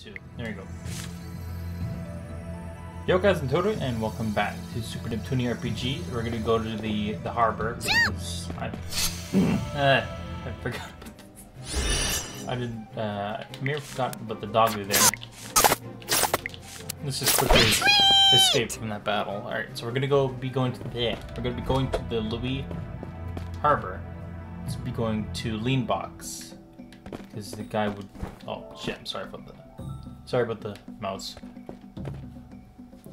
two. There you go. Yo guys, I'm Tooru, and welcome back to Super Neptunia RPG. We're gonna go to the the harbor because I, uh, I forgot. I did. Uh, have forgotten about the doggy there. Let's just quickly escape from that battle. All right, so we're gonna go be going to the. We're gonna be going to the Lowee Harbor. Let's be going to Lean Box because the guy would. Oh shit! I'm sorry about the. Sorry about the mouse.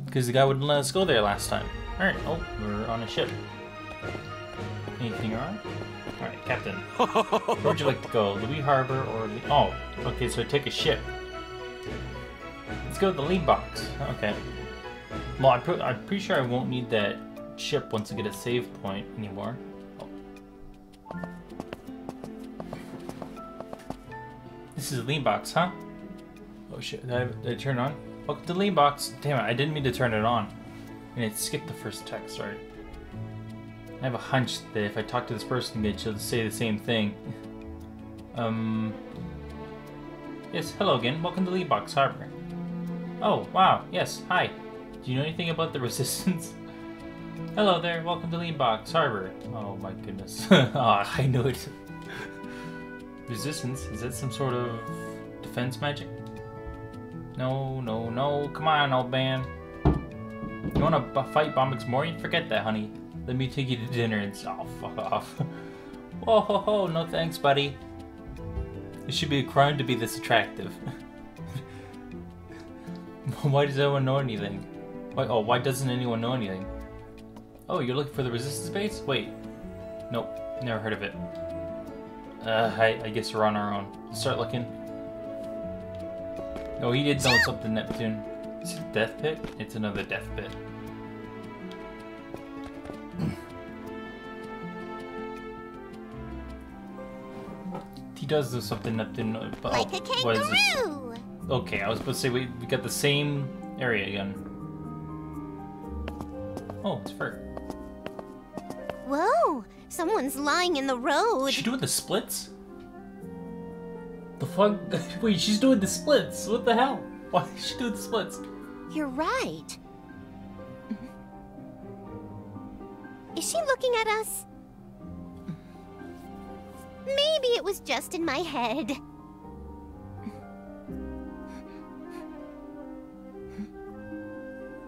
Because the guy wouldn't let us go there last time. Alright, oh, we're on a ship. Anything wrong? Alright, Captain. Where would you like to go? Lowee Harbor or... Le oh, okay, so take a ship. Let's go to the Lean Box. Okay. Well, I'm, pre I'm pretty sure I won't need that ship once I get a save point anymore. Oh. This is a Lean Box, huh? Oh shit, did I, did I turn on? Welcome to lean box. Damn it, I didn't mean to turn it on. And it skipped the first text, sorry. I have a hunch that if I talk to this person again, she'll say the same thing. um... Yes, hello again. Welcome to Lean Box Harbor. Oh, wow. Yes, hi. Do you know anything about the Resistance? hello there. Welcome to Lean Box Harbor. Oh my goodness. oh, I know it. Resistance? Is that some sort of defense magic? No, no, no. Come on, old man. You wanna fight Bombyx Mori? Forget that, honey. Let me take you to dinner and... Oh, fuck off. Whoa, ho, ho. No thanks, buddy. It should be a crime to be this attractive. why does anyone know anything? Why, oh, why doesn't anyone know anything? Oh, you're looking for the resistance base? Wait. Nope. Never heard of it. Uh, I, I guess we're on our own. Start looking. Oh, he did something, Neptune. Is it Death Pit? It's another Death Pit. he does know something, Neptune. Uh, but, like a kangaroo! Okay, I was supposed to say we, we got the same area again. Oh, it's fur. Whoa! Someone's lying in the road. Is she doing the splits? Fuck? Wait, she's doing the splits. What the hell? Why is she doing the splits? You're right. Mm-hmm. Is she looking at us? Maybe it was just in my head.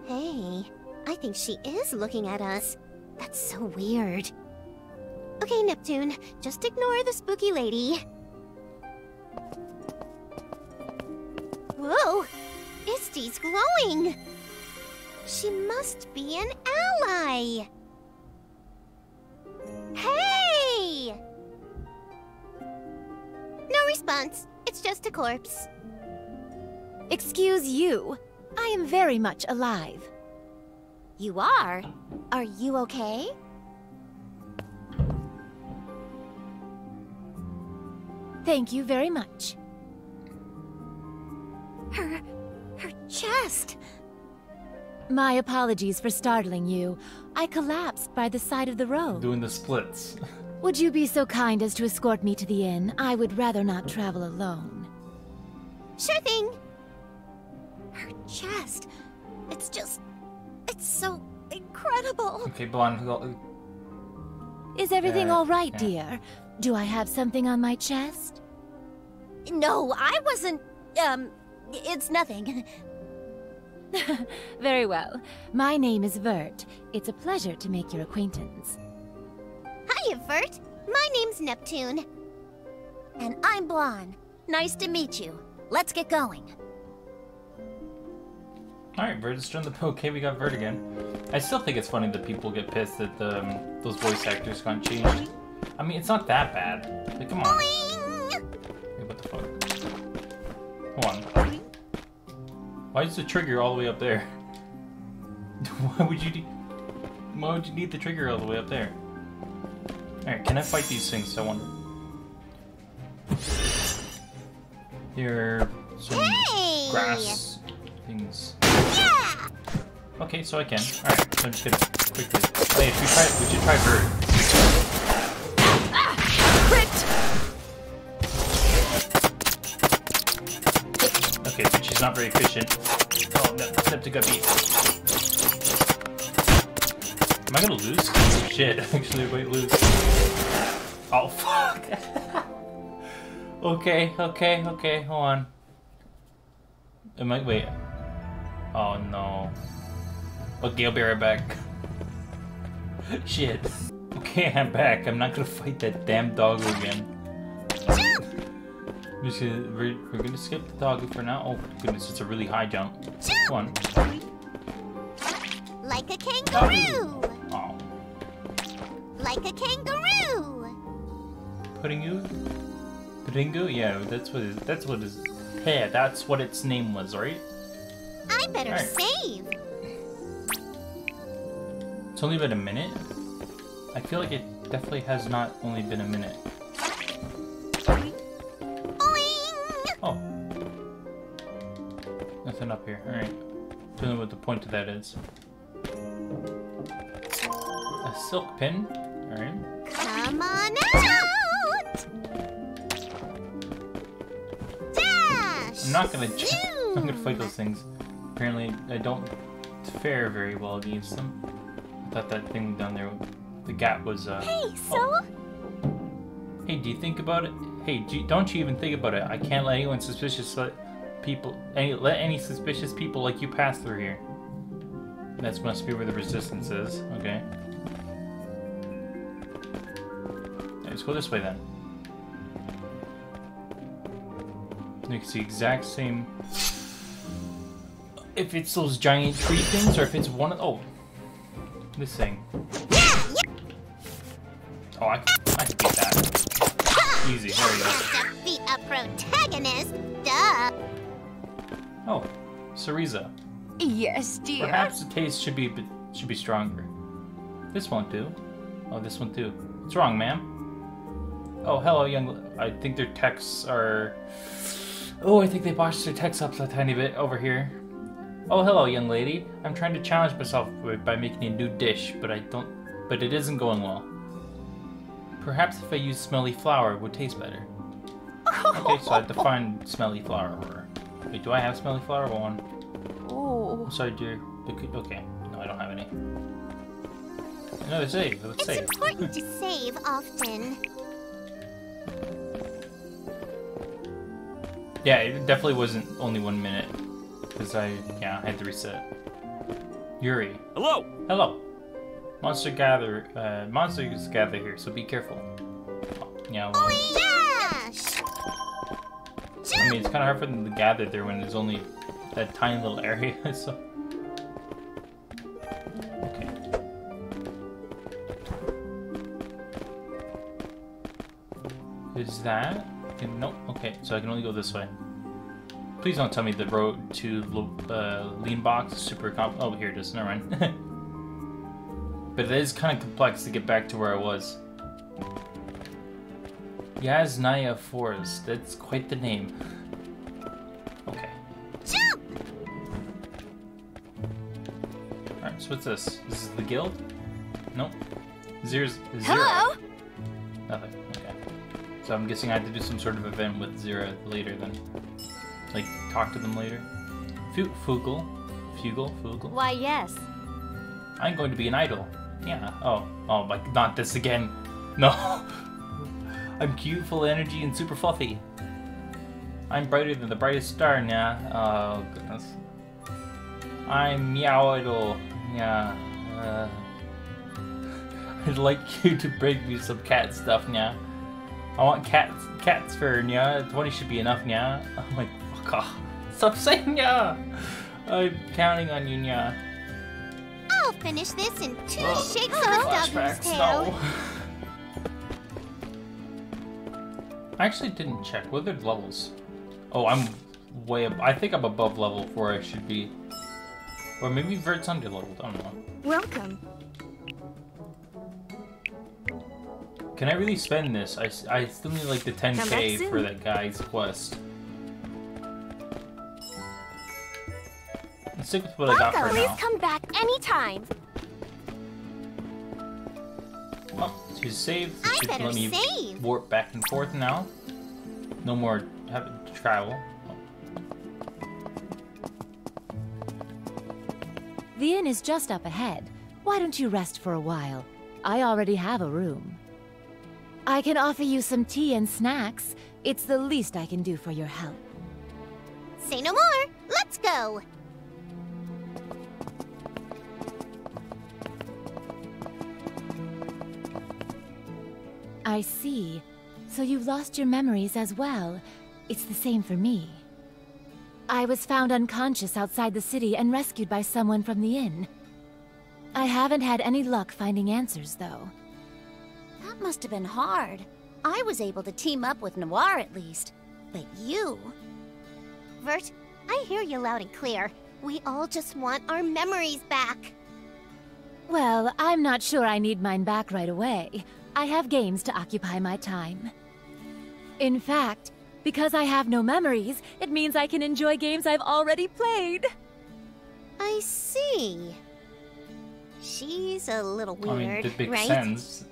Hey, I think she is looking at us. That's so weird. Okay, Neptune, just ignore the spooky lady. Whoa! Isty's glowing! She must be an ally! Hey! No response. It's just a corpse. Excuse you. I am very much alive. You are? Are you okay? Thank you very much. Her... her chest! My apologies for startling you. I collapsed by the side of the road. Doing the splits. Would you be so kind as to escort me to the inn? I would rather not travel alone. Sure thing! Her chest... It's just... It's so incredible! Okay, Blanc. Is everything all right, yeah. dear? Do I have something on my chest? No, I wasn't... Um... It's nothing. Very well. My name is Vert. It's a pleasure to make your acquaintance. Hiya, Vert. My name's Neptune. And I'm Blanc. Nice to meet you. Let's get going. Alright, Vert, just joined the okay, we got Vert again. I still think it's funny that people get pissed that the, um, those voice actors got changed. I mean, it's not that bad. Like, come on. Boing! Hold on. Why is the trigger all the way up there? Why would you need... Why would you need the trigger all the way up there? Alright, can I fight these things, I wonder? Here are some Hey! grass things. Yeah! Okay, so I can. Alright, so I'm just gonna quickly... Oh Wait, we, try, we should try bird. Not very efficient. Oh, no, got beat. Am I gonna lose? Shit, actually, I might lose. Oh, fuck. okay, okay, okay, hold on. Am I, wait. Oh, no. Okay, I'll be right back. Shit. Okay, I'm back. I'm not gonna fight that damn dog again. We're, just gonna, we're, we're gonna skip the dog for now. Oh goodness, it's a really high jump. Come on. Like a kangaroo! Oh, Like a kangaroo! pudding you? Puddingu? Yeah, that's what it, that's what is. Yeah, that's what its name was, right? I better Alright. save. It's only been a minute. I feel like it definitely has not only been a minute. Up here. Alright. Don't know what the point of that is. A silk pin. Alright. Come on out! Dash! I'm not gonna I'm gonna fight those things. Apparently, I don't fare very well against them. I thought that thing down there, the gap was, uh... Hey, so? Hey, do you think about it? Hey, do you, don't you even think about it? I can't let anyone suspicious let people any let any suspicious people like you pass through here. That must be where the resistance is. Okay. Let's go this way then. You can see exact same. If it's those giant tree things, or if it's one of oh, this thing. Oh, I I can get that. Easy. There we go. Defeat a protagonist, duh! Oh, Cereza. Yes, dear. Perhaps the taste should be should be stronger. This won't do. Oh, this one too. What's wrong, ma'am? Oh, hello, young. I think their texts are. Oh, I think they botched their text up a tiny bit over here. Oh, hello, young lady. I'm trying to challenge myself by- by making a new dish, but I don't. But it isn't going well. Perhaps if I use smelly flour, it would taste better. Okay, so I have to find smelly flour. Or... Wait, do I have smelly flower? One. Oh. Sorry, dear. It Okay. No, I don't have any. Another save. Let's It's save. important to save often. Yeah, it definitely wasn't only one minute. Because I, yeah, I had to reset. Yuri. Hello! Hello. Monster gather, uh, monsters gather here, so be careful. Oh, yeah, well, Dash! It's kind of hard for them to gather there when there's only that tiny little area, so. Okay. Is that? Can, nope. Okay, so I can only go this way. Please don't tell me the road to uh, Lean Box is super comp. Oh, here it is. Never mind. but it is kind of complex to get back to where I was. Yaznaya Forest. That's quite the name. So what's this? This is the guild? Nope. Zero's zero. Hello? Nothing. Okay. So I'm guessing I have to do some sort of event with Zero later then. Like, talk to them later. Fu- Fugle. Fugle? Fugle? Why, yes. I'm going to be an idol. Yeah. Oh. Oh, my, not this again. No. I'm cute, full of energy, and super fluffy. I'm brighter than the brightest star, yeah. Oh, goodness. I'm Meow Idol. Yeah. Uh, I'd like you to bring me some cat stuff, yeah. I want cats, cat's fur, yeah. 20 should be enough, yeah. I'm like, fuck off. Stop saying yeah. I'm counting on you, yeah. I'll finish this in two Oh, shakes of a dog's tail. no. I actually didn't check. What are the levels? Oh, I'm way up. I think I'm above level four. I should be. Or maybe Vert's under leveled. I don't know. Welcome. Can I really spend this? I, I still need like the 10k for that guy's quest. Let's stick with what I got for Please now. come back anytime. Well, she's saved. I better let me save. warp back and forth now. No more having to travel. The inn is just up ahead. Why don't you rest for a while? I already have a room. I can offer you some tea and snacks. It's the least I can do for your help. Say no more. Let's go. I see. So you've lost your memories as well. It's the same for me. I was found unconscious outside the city and rescued by someone from the inn. I haven't had any luck finding answers, though. That must have been hard. I was able to team up with Noire at least. But you... Vert, I hear you loud and clear. We all just want our memories back. Well, I'm not sure I need mine back right away. I have games to occupy my time. In fact, because I have no memories, it means I can enjoy games I've already played. I see. She's a little I weird, mean, that makes right? sense.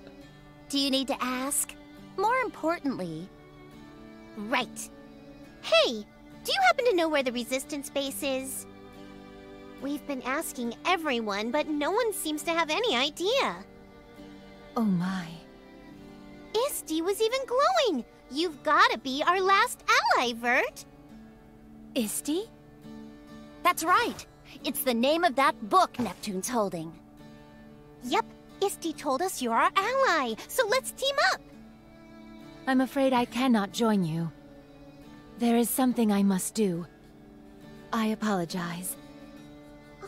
Do you need to ask? More importantly, Right. Hey, do you happen to know where the resistance base is? We've been asking everyone, but no one seems to have any idea. Oh my. Isty was even glowing. You've gotta be our last ally, Vert. Isty? that's right. It's the name of that book Neptune's holding. Yep, Isty told us you're our ally, so let's team up. I'm afraid I cannot join you. There is something I must do. I apologize.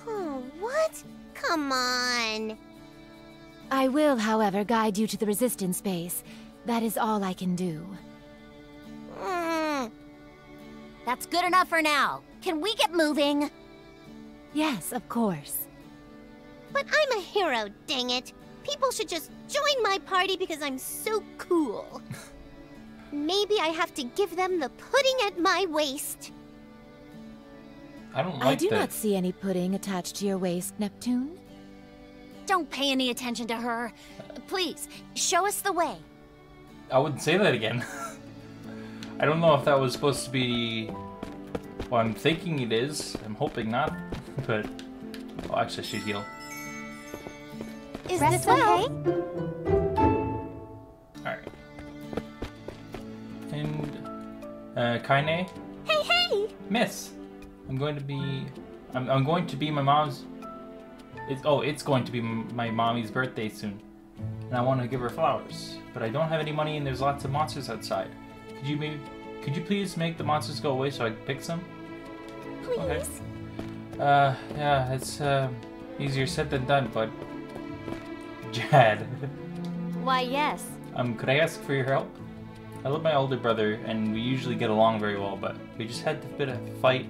Oh, what? Come on. I will, however, guide you to the resistance base. That is all I can do. That's good enough for now. Can we get moving? Yes, of course. but I'm a hero, dang it. People should just join my party because I'm so cool. Maybe I have to give them the pudding at my waist. I don't like I do that. not see any pudding attached to your waist, Neptune. Don't pay any attention to her. Please, show us the way. I wouldn't say that again. I don't know if that was supposed to be. Well, I'm thinking it is. I'm hoping not. But. Oh, actually, she's healed. Is Rest this well. okay? Alright. And. Uh, Kaine? Hey, hey! Miss! I'm going to be. I'm, I'm going to be my mom's. It's, oh, it's going to be m- my mommy's birthday soon. And I want to give her flowers. But I don't have any money and there's lots of monsters outside. Could you maybe. Could you please make the monsters go away so I can pick some? Please. Okay. Uh, yeah, it's uh, easier said than done, but. Jad, Why, yes. um, could I ask for your help? I love my older brother, and we usually get along very well, but we just had a bit of a fight.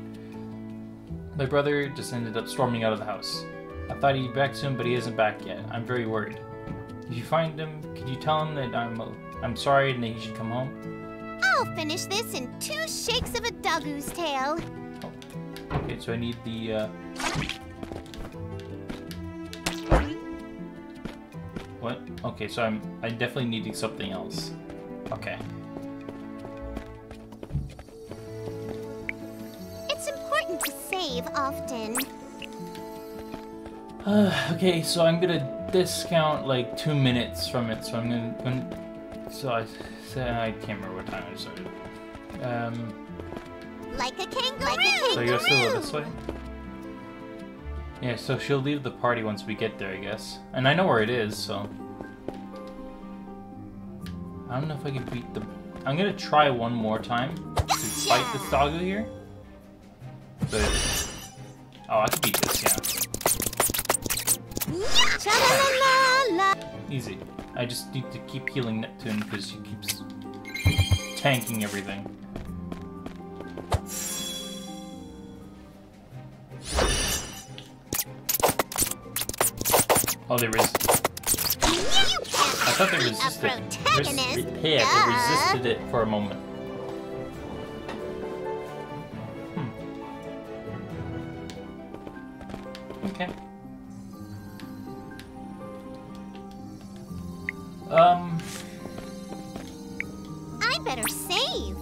My brother just ended up storming out of the house. I thought he'd be back soon, but he isn't back yet. I'm very worried. If you find him, could you tell him that I'm I'm sorry and that he should come home? I'll finish this in two shakes of a doggoose tail. Okay, so I need the. Uh... What? Okay, so I'm. I definitely need something else. Okay. It's important to save often. okay, so I'm gonna discount like two minutes from it. So I'm gonna. When, so I. So I can't remember what time I started. Um. Like a kangaroo! Like a So kangaroo! you're still this way? Yeah, so she'll leave the party once we get there, I guess. And I know where it is, so. I don't know if I can beat the. I'm gonna try one more time to fight this doggo here. But. Oh, I can beat this, yeah. Easy. I just need to keep healing Neptune because she keeps tanking everything. Oh, You can't I thought they resisted. A protagonist. Res- Duh. they resisted it for a moment. Um. I better save.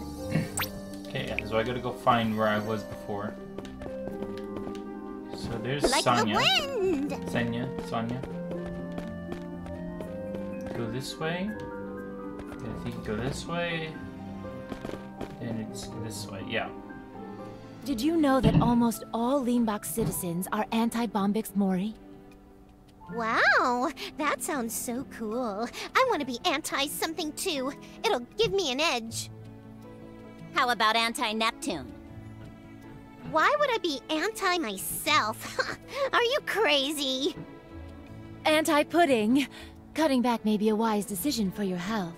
Okay, yeah, so I gotta go find where I was before. So there's Like Sonya. the wind. Senya, Sonya. Go this way. And if you go this way, then it's this way. Yeah. Did you know that almost all Leanbox citizens are anti-Bombyx Mori? Wow, that sounds so cool. I want to be anti something too. It'll give me an edge. How about anti-Neptune? Why would I be anti myself? Are you crazy? Anti-pudding. Cutting back may be a wise decision for your health.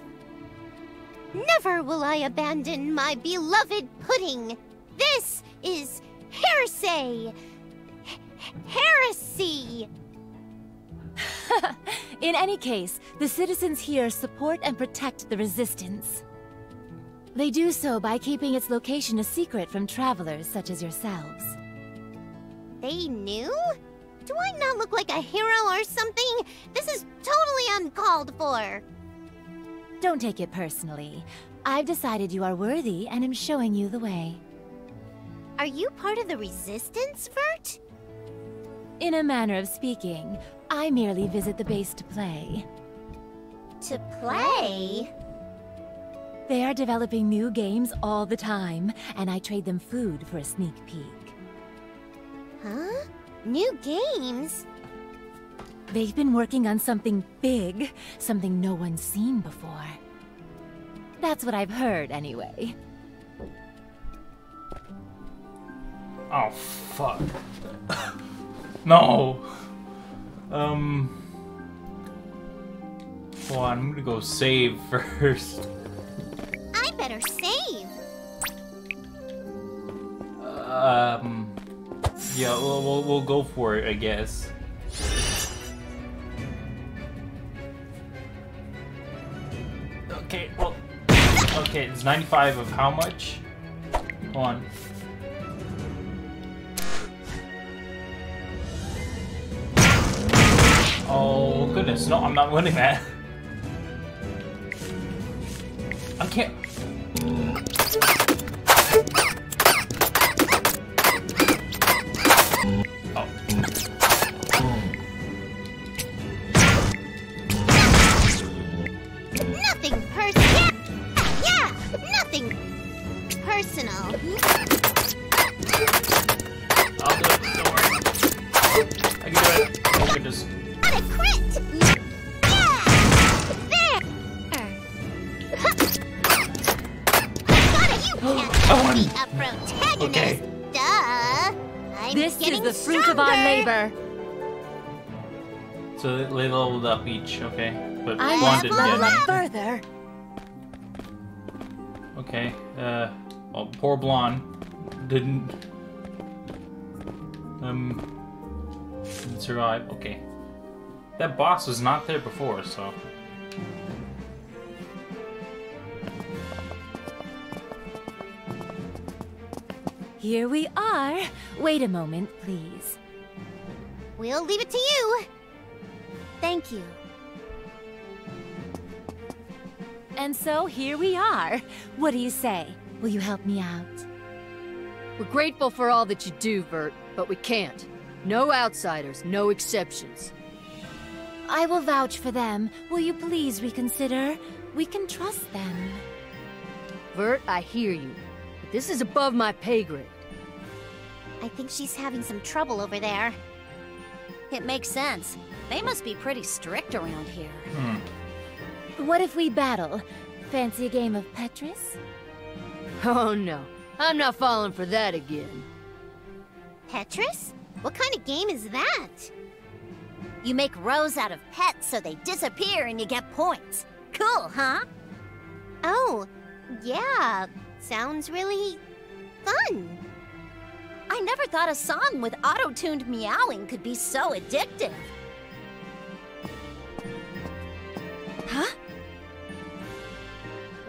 Never will I abandon my beloved pudding. This is heresy. H- heresy. In any case, the citizens here support and protect the Resistance. They do so by keeping its location a secret from travelers such as yourselves. They knew? Do I not look like a hero or something? This is totally uncalled for. Don't take it personally. I've decided you are worthy and am showing you the way. Are you part of the resistance, Vert? In a manner of speaking, I merely visit the base to play. To play? They are developing new games all the time, and I trade them food for a sneak peek. Huh? New games? They've been working on something big, something no one's seen before. That's what I've heard, anyway. Oh fuck. No. Um. Hold on, I'm gonna go save first. I better save. Um. Yeah, we'll, we'll, we'll go for it, I guess. Okay, well. Okay, it's 95 of how much? Hold on. Oh, goodness. No, I'm not winning that. Is getting the fruit of our stronger. labor. So they they leveled up each, okay. But I Blanc must didn't level get up further. Okay. Uh, well, poor Blanc didn't um didn't survive. Okay. That boss was not there before, so. Here we are. Wait a moment, please. We'll leave it to you. Thank you. And so here we are. What do you say? Will you help me out? We're grateful for all that you do, Vert, but we can't. No outsiders, no exceptions. I will vouch for them. Will you please reconsider? We can trust them. Vert, I hear you. This is above my pay grade. I think she's having some trouble over there. It makes sense. They must be pretty strict around here. Hmm. What if we battle? Fancy a game of Petrus? Oh no, I'm not falling for that again. Petrus? What kind of game is that? You make rows out of pets so they disappear and you get points. Cool, huh? Oh, yeah. Sounds really fun. I never thought a song with auto-tuned meowing could be so addictive. Huh?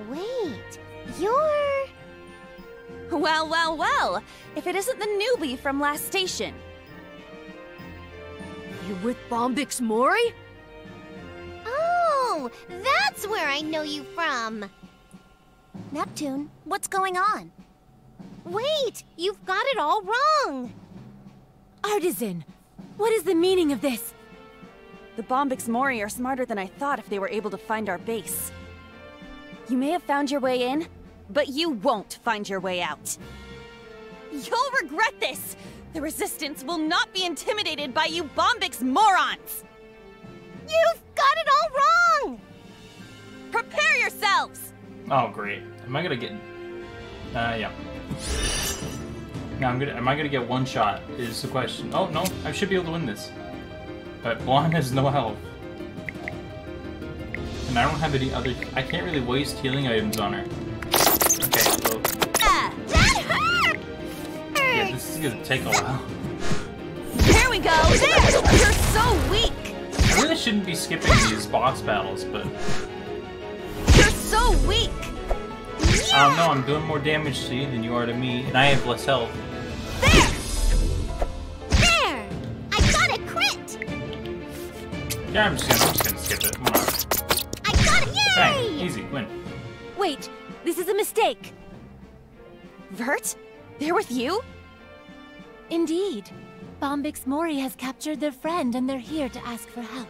Wait, you're. Well, well, well. If it isn't the newbie from last station. You with Bombyx Mori? Oh, that's where I know you from. Neptune, what's going on? Wait, you've got it all wrong. Artisan! What is the meaning of this? The Bombyx Mori are smarter than I thought if they were able to find our base. You may have found your way in, but you won't find your way out. You'll regret this! The Resistance will not be intimidated by you Bombix morons! You've got it all wrong! Prepare yourselves! Oh, great. Am I gonna get... Uh, yeah. Now I'm gonna... Am I gonna get one shot, is the question. Oh, no. I should be able to win this. But Blanc has no health. And I don't have any other... I can't really waste healing items on her. Okay, so... Ah! Yeah, this is gonna take a while. Here we go! There! You're so weak! I really shouldn't be skipping these boss battles, but... So weak! I don't know, I'm doing more damage to you than you are to me, and I have less health. There! There! I got a crit! Yeah, I'm just gonna, I'm just gonna skip it. I got it! Bang! Yay! Easy, win. Wait, this is a mistake. Vert? They're with you? Indeed. Bombyx Mori has captured their friend and they're here to ask for help.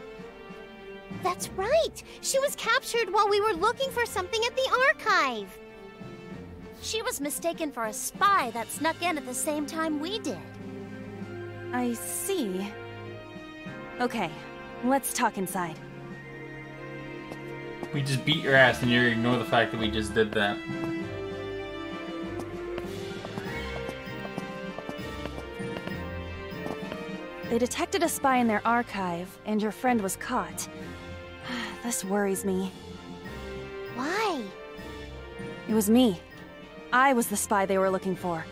That's right! She was captured while we were looking for something at the archive! She was mistaken for a spy that snuck in at the same time we did. I see. Okay, let's talk inside. We just beat your ass and you ignore the fact that we just did that. They detected a spy in their archive, and your friend was caught. This worries me. Why? It was me. I was the spy they were looking for.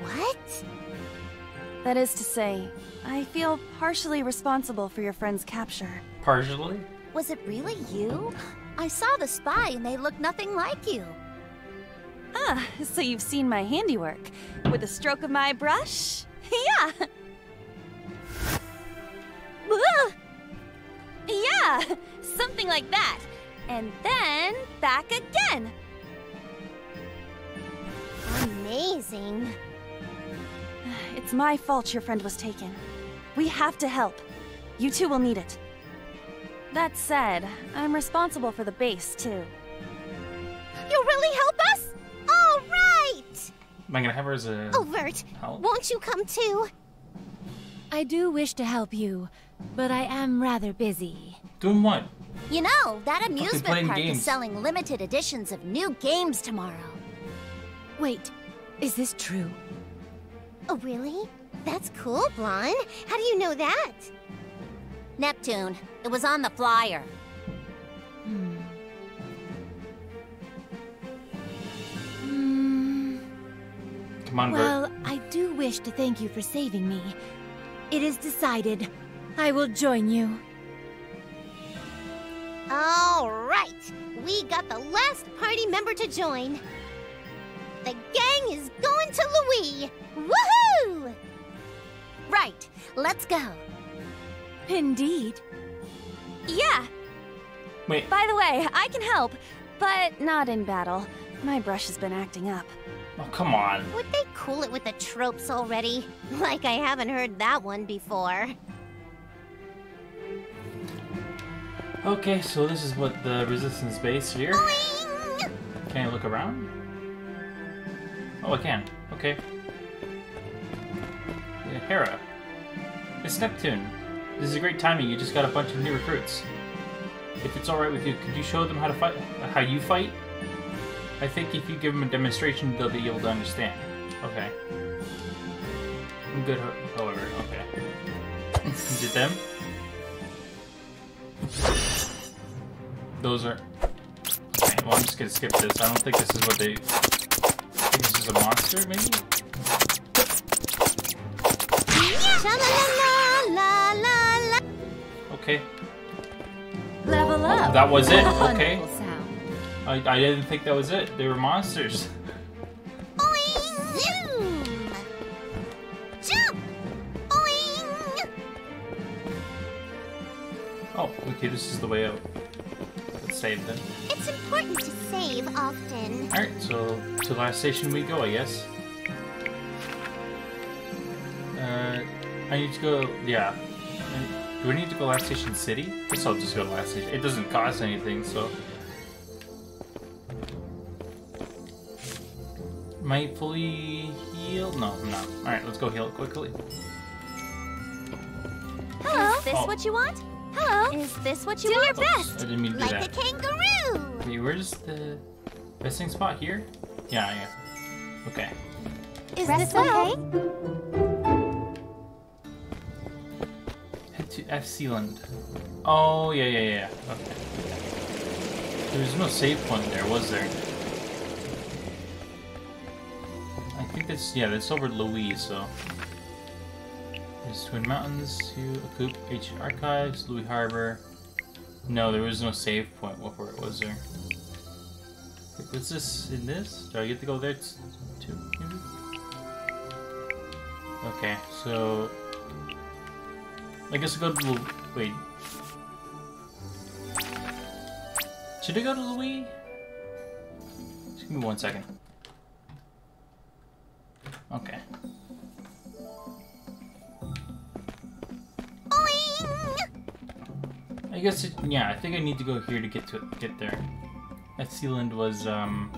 What? That is to say, I feel partially responsible for your friend's capture. Partially? Was it really you? I saw the spy and they looked nothing like you. Ah, so you've seen my handiwork. With a stroke of my brush? Yeah! Like that. And then back again. Amazing. It's my fault your friend was taken. We have to help. You two will need it. That said, I'm responsible for the base, too. You'll really help us? All right! Am I gonna have her as a... Overt, Help? won't you come too? I do wish to help you, but I am rather busy. Doing what? You know, that amusement park games. is selling limited editions of new games tomorrow. Wait, is this true? Oh, really? That's cool, Blanc. How do you know that? Neptune, it was on the flyer. Hmm. Come on, Vert. Well, I do wish to thank you for saving me. It is decided. I will join you. All right. We got the last party member to join. The gang is going to Lowee. Woohoo! Right, let's go. Indeed. Yeah, Wait, by the way, I can help, but not in battle. My brush has been acting up. oh, come on. Would they cool it with the tropes already? Like I haven't heard that one before. Okay, so this is what the resistance base here. Boing! Can I look around? Oh, I can. Okay. Yeah, Hera. It's Neptune. This is a great timing. You just got a bunch of new recruits. If it's alright with you, could you show them how to fight? How you fight? I think if you give them a demonstration, they'll be able to understand. Okay. I'm good, however. Okay. Is it them? Those are. Okay, well, I'm just gonna skip this. I don't think this is what they. I think this is a monster, maybe? Okay. Level up. Oh, that was it, okay. I, I didn't think that was it. They were monsters. Boing! Zoom! Jump! Boing! Oh, okay, this is the way out. Let's save then. It's important to save often. Alright, so to the last station we go, I guess. Uh, I need to go. Yeah. Do we need to go last station city? I Guess I'll just go to last station. It doesn't cost anything, so. Am I fully healed? No, I'm not. Alright, let's go heal quickly. Hello. Is this Oh. what you want? Hello. Is this what you Do want? your I best, didn't mean to do like a that. kangaroo. Wait, where's the resting spot here? Yeah, yeah. Okay. Is Rest this well. okay? Head to F Sealand. Oh, yeah, yeah, yeah. Okay. There was no save point there, was there? I think that's, yeah, that's over Louise, so. Twin Mountains, to Coop, Ancient Archives, Lowee Harbor. No, there was no save point What for it, was there? What's this in this? Do I get to go there too, maybe? Okay, so I guess I go to Lu- wait. Should I go to Lowee? Just give me one second. Guess it, yeah, I think I need to go here to get to get there. That Sealand was um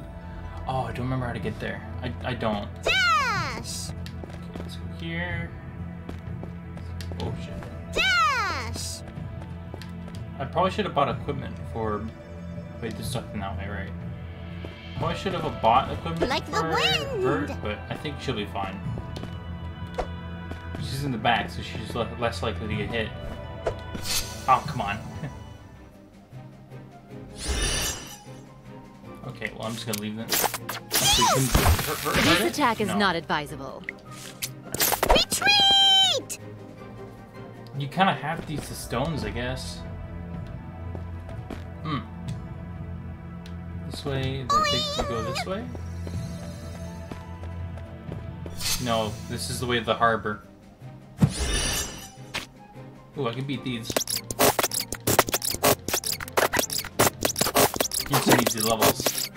Oh, I don't remember how to get there. I I don't. Dash! Okay, let's go here. Oh shit. Dash! I probably should have bought equipment for. Wait, there's nothing that way, right? Probably should have bought equipment Like the for wind! Vert, but I think she'll be fine. She's in the back, so she's less likely to get hit. Oh, come on. okay, well, I'm just gonna leave them. Actually, can Vert- Vert- This attack is No. not advisable. Retreat! You kind of have to use the stones, I guess. Hmm. This way, I think we go this way? No, this is the way to the harbor. Ooh, I can beat these. Easy levels.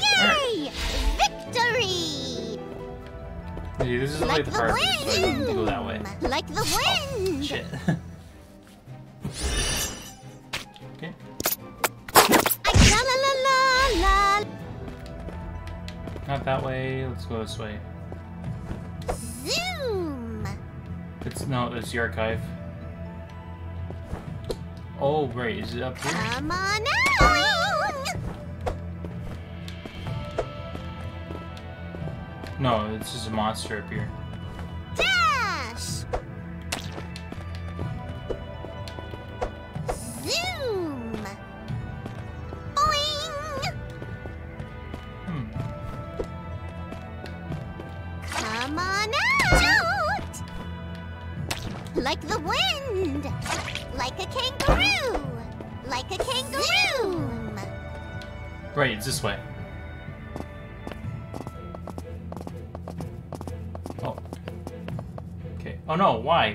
Yay! Victory! See, this is Like the the harbor, so I don't need to go that way. wind! Like the oh, wind! Shit. okay. La la la la la! Not that way, let's go this way. Zoom! It's no, it's the archive. Oh, right, is it up here? Come on out! No, it's just a monster up here.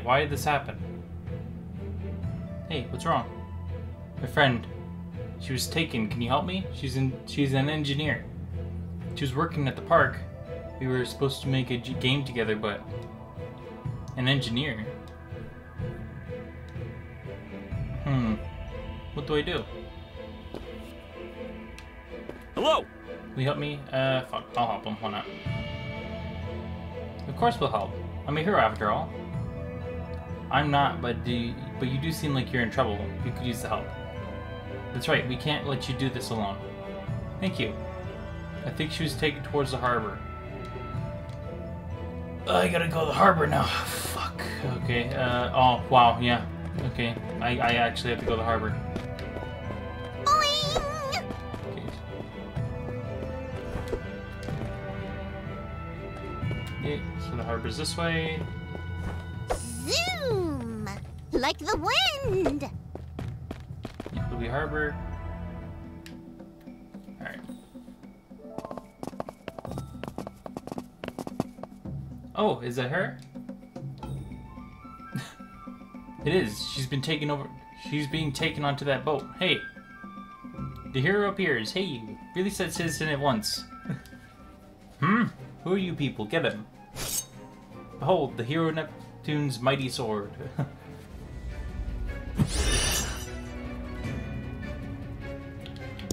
Why? Did this happen? Hey, what's wrong? My friend. She was taken. Can you help me? She's in. She's an engineer. She was working at the park. We were supposed to make a game together, but an engineer. Hmm. What do I do? Hello! Will you help me? Uh, fuck. I'll help him. Why not? Of course we'll help. I'm a hero after all. I'm not, but do you, but you do seem like you're in trouble. You could use the help. That's right. We can't let you do this alone. Thank you. I think she was taken towards the harbor. I gotta go to the harbor now. Fuck. Okay. Uh. Oh. Wow. Yeah. Okay. I I actually have to go to the harbor. Okay. So the harbor's this way. Zoom! Like the wind! Yeah, Lowee Harbor. Alright. Oh, is that her? it is. She's been taken over. She's being taken onto that boat. Hey! The hero appears. Hey, you. Really said citizen at once. Hmm? Who are you people? Get him. Behold, the hero Neptune's mighty sword.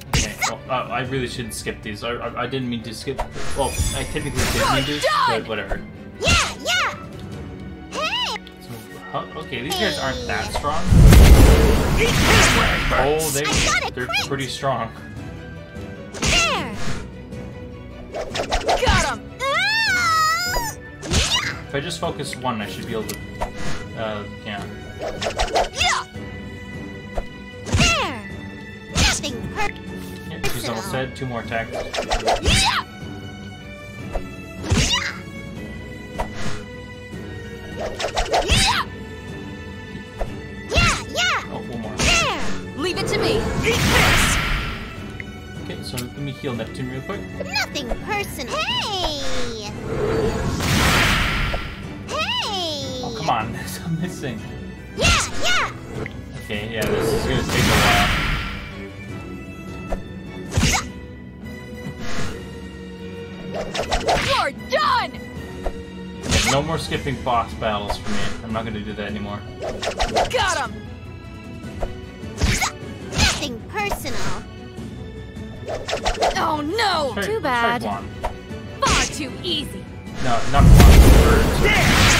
okay, well, uh, I really shouldn't skip these. I, I, I didn't mean to skip. Well, I technically did mean to, but whatever. Yeah, yeah! Hey! So, huh, okay, these guys aren't that strong. Oh, they, I got it, they're pretty strong. If I just focus one, I should be able to, uh, yeah. Yeah! There! Nothing per- yeah she's almost dead. Two more attacks. Yeah! Yeah! Yeah, yeah! Oh, one more. There! Leave it to me! Okay, so let me heal Neptune real quick. Nothing personal. Hey! Hey! Come on. I'm missing. Yeah, yeah! Okay, yeah, this is gonna take a while. You're done! Yeah, no more skipping boss battles for me. I'm not gonna do that anymore. Got him! Nothing personal. Oh no! Try- Too bad. Blonde. Far too easy! No, not blonde. Bird. sorry.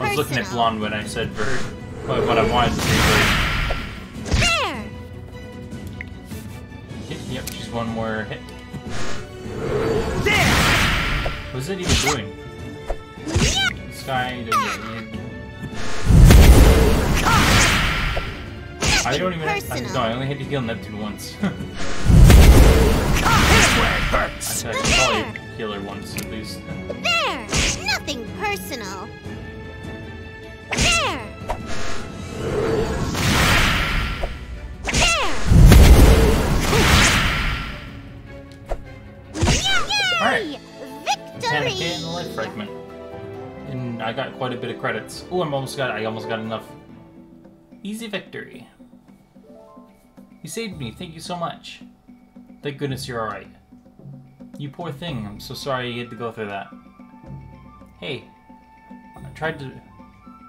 Ha! Nothing personal. I was looking at blonde when I said bird. But what I wanted to say bird. There! Yep, yep, she's one more hit. What's it even doing? Yeah! This guy, he- I don't even. I, no, I only had to heal Neptune once. I could probably heal her once at least. There! Nothing personal. Fragment. And I got quite a bit of credits. Oh, I'm almost got. I almost got enough. Easy victory. You saved me. Thank you so much. Thank goodness you're alright. You poor thing. I'm so sorry you had to go through that. Hey, I tried to.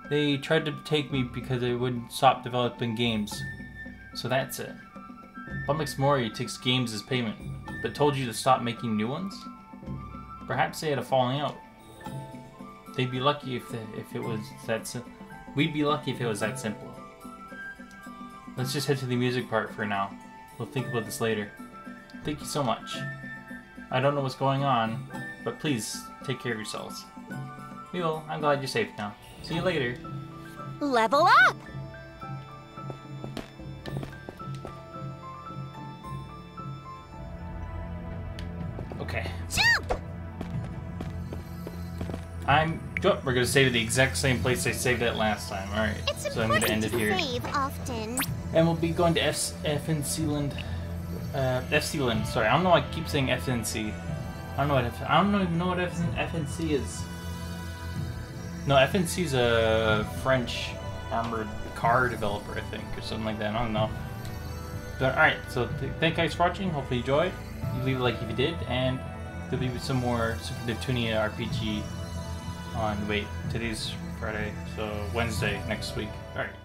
They tried to take me because they wouldn't stop developing games. So that's it. Bombyx Mori takes games as payment, but told you to stop making new ones? Perhaps they had a falling out. They'd be lucky if the, if it was that sim- We'd be lucky if it was that simple. Let's just head to the music part for now. We'll think about this later. Thank you so much. I don't know what's going on, but please take care of yourselves. We will. I'm glad you're safe now. See you later. Level up! We're gonna save it the exact same place I saved it last time. All right. So I'm gonna end it here. often. And we'll be going to F FNC Land. Uh, FC Land. Sorry, I don't know. why I keep saying FNC. I don't know what F I don't even know what F FNC is. No, FNC is a French armored car developer, I think, or something like that. I don't know. But all right, so th thank you guys for watching. Hopefully you enjoyed. You leave a like if you did, and there'll be some more Super Neptunia RPG on. Wait, today's Friday, so Wednesday next week. All right.